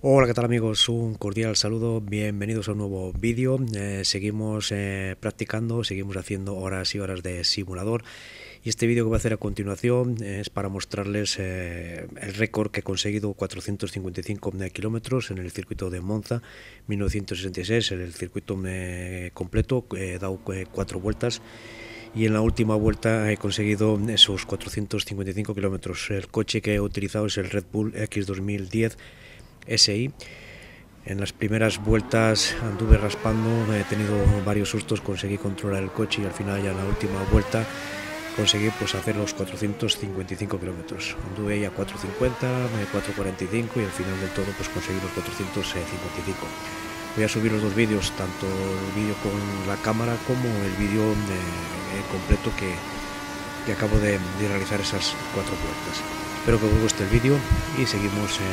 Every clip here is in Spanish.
Hola, ¿qué tal amigos? Un cordial saludo, bienvenidos a un nuevo vídeo. Eh, seguimos eh, practicando, seguimos haciendo horas y horas de simulador. Y este vídeo que voy a hacer a continuación es para mostrarles eh, el récord que he conseguido, 455 kilómetros en el circuito de Monza, 1966, en el circuito completo, he dado cuatro vueltas y en la última vuelta he conseguido esos 455 kilómetros. El coche que he utilizado es el Red Bull X2010 SI. En las primeras vueltas anduve raspando, he tenido varios sustos, conseguí controlar el coche y al final ya en la última vuelta conseguí pues hacer los 455 kilómetros. Anduve ahí a 450, 445 y al final del todo pues conseguí los 455. Voy a subir los dos vídeos, tanto el vídeo con la cámara como el vídeo eh, completo que, que acabo de, realizar esas cuatro vueltas. Espero que os guste el vídeo y seguimos eh,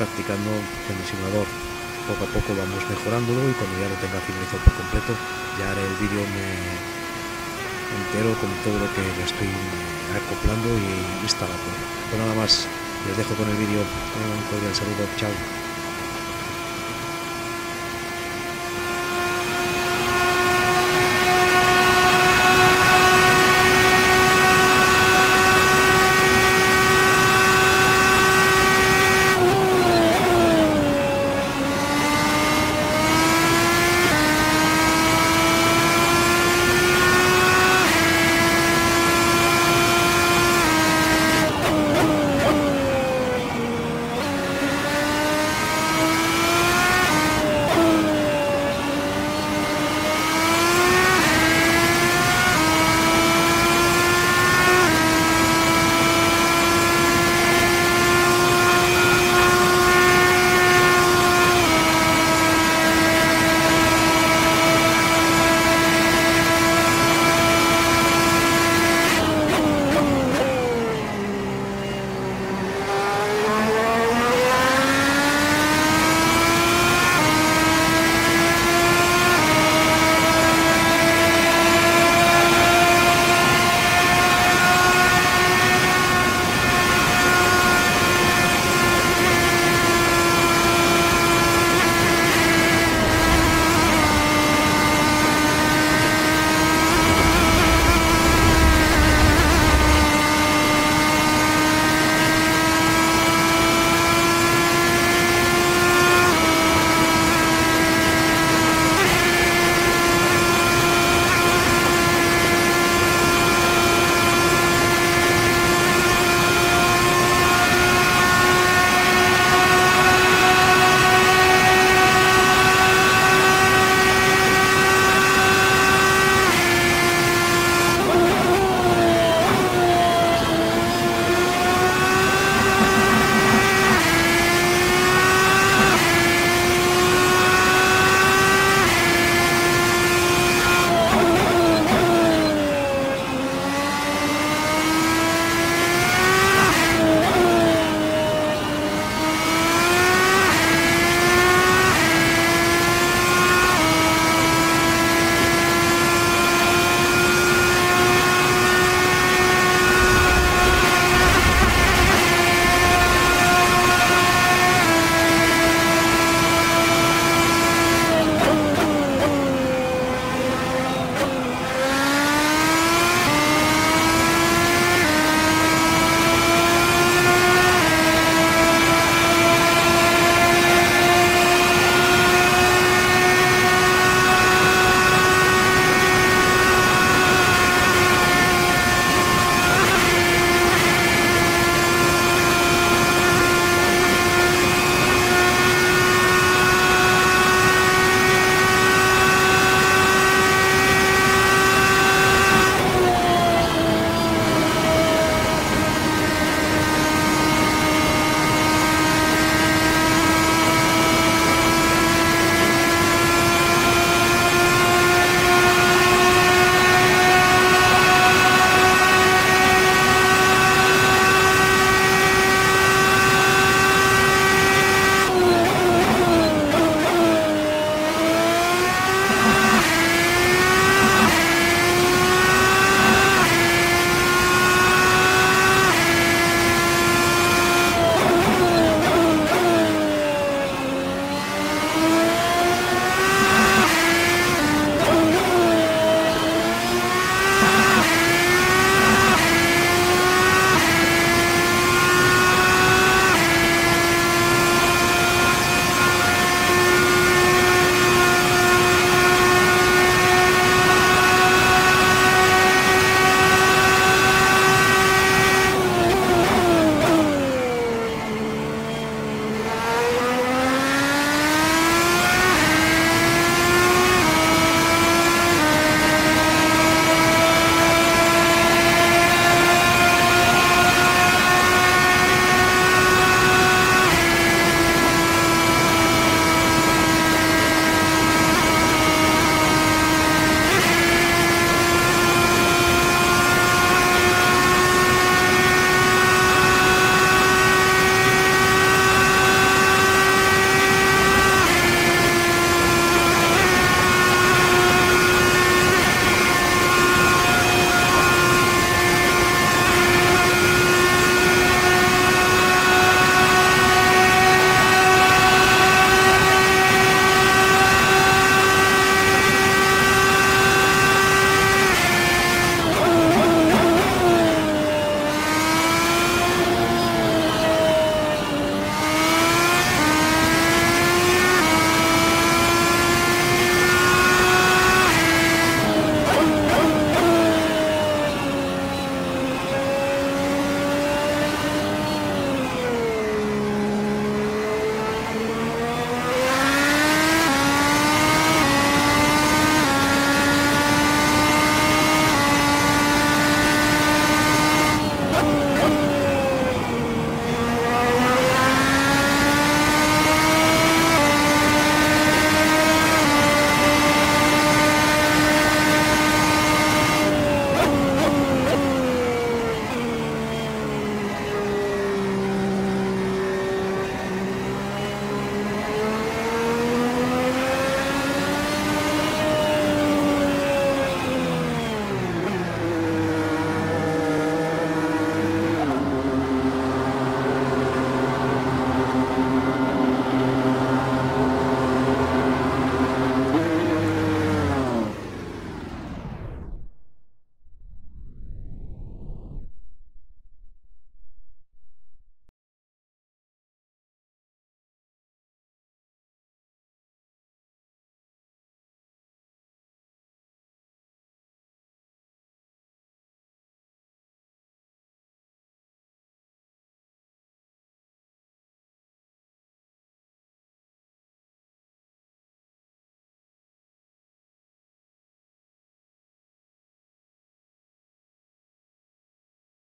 practicando el simulador. Poco a poco vamos mejorándolo y cuando ya lo tenga finalizado por completo ya haré el vídeo entero con todo lo que le estoy acoplando y instalando. Pues nada más, les dejo con el vídeo. Un cordial saludo, chao.